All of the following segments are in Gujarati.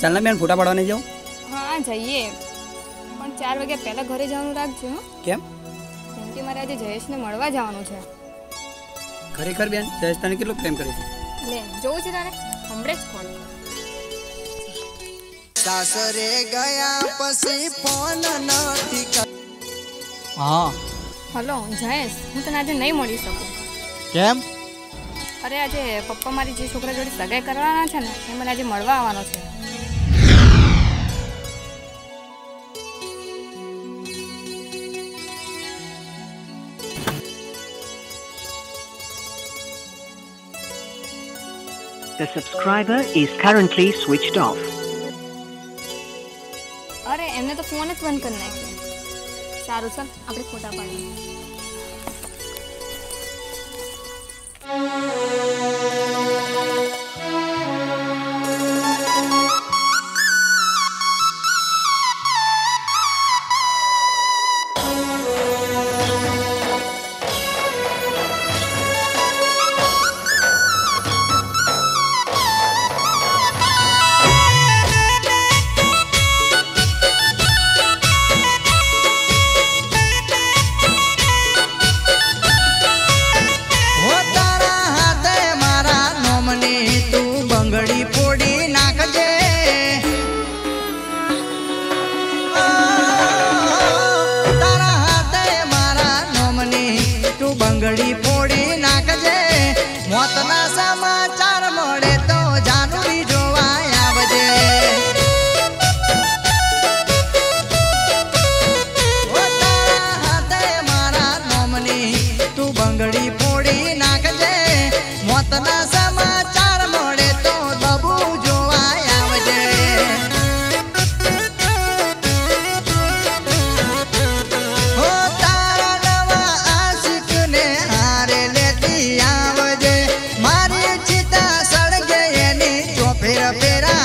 ચાલ બેન ફોટા પાડવા જાઉં? હા જઈએ. પણ ચાર વાગ્યા પહેલાં ઘરે જવાનું રાખજો કેમ? કેમ કે મારે આજે જયેશને મળવા જવાનું છે. ખરેખર બેન જયેશ તને કેટલો પ્રેમ કરે છે? લે જોવું છે તારે? હમણાં જ ફોન સાસરે ગયા પછી ફોન નથી હા. હલો જયેશ હું તને આજે નહીં મળી શકું. કેમ? અરે આજે પપ્પા મારી જે છોકરા જોડે સગાઈ કરવાના છે ને એ મને આજે મળવા આવવાનો છે. The subscriber is currently switched off. અરે એમને તો ફોન જ બંધ કરી નાખ્યો. સારું ચાલ આપણે ફોટા પાડીએ. બંગડી ફોડી get up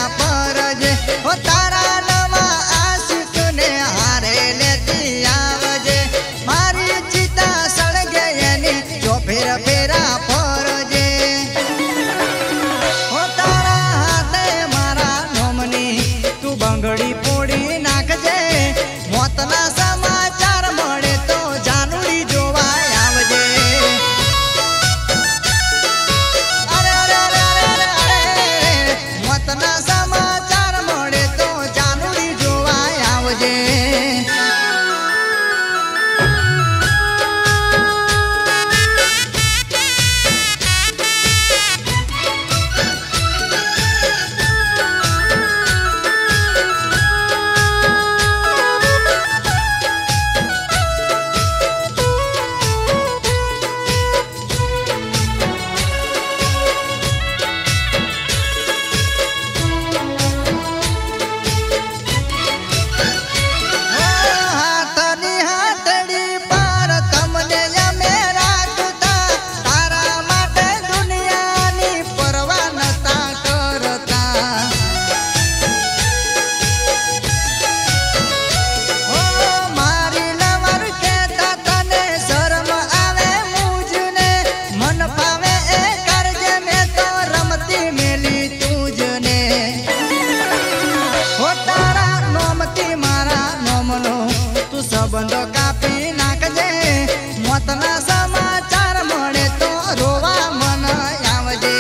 મોતના સમાચાર મળે તો રોવા મન આવજે.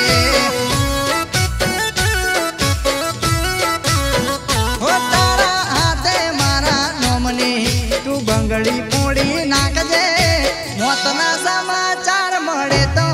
હો તારા મારા નોમની તું પોડી નાખજે. મોતના સમાચાર મળે તો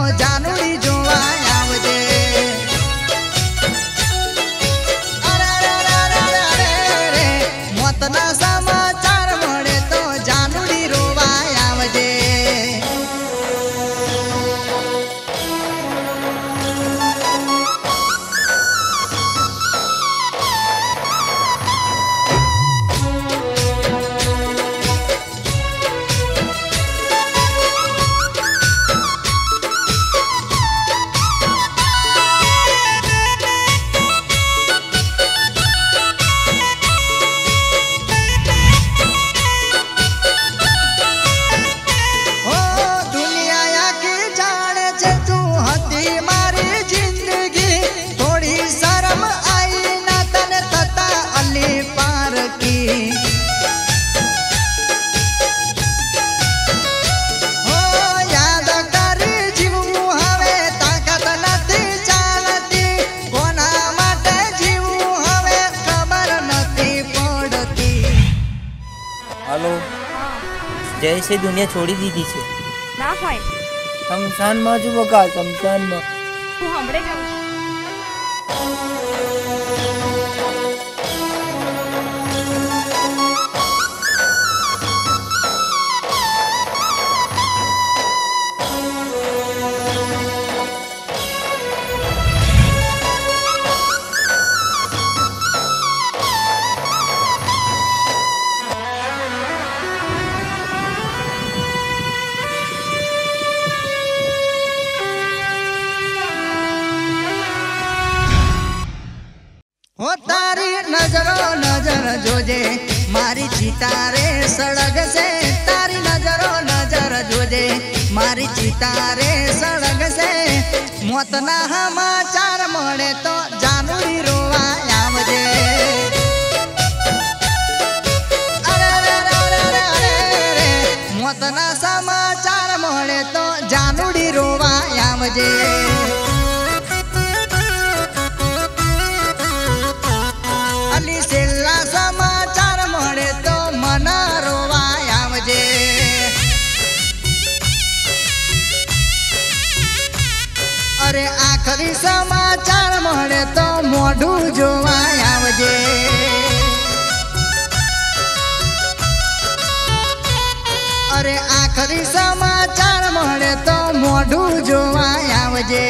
જયેશે દુનિયા છોડી દીધી છે. ના હોય શમશાનમાં છું બકા શમશાનમાં. હું હમણે જાઉં છું. નજરો, નજર જોજે. મારી ચિતા રે છે તારી નજરો, નજર જોજે. મારી ચિતા રે છે મોતના સમાચાર મળે તો જાનુરી રોવા આવજે. મોતના સમાચાર મળે તો જાનુડી રોવા આવજે. ખરી સમાચાર મળે તો મોઢું જોવા આવજે. અરે આ ખરી સમાચાર મળે તો મોઢું જોવા આવજે.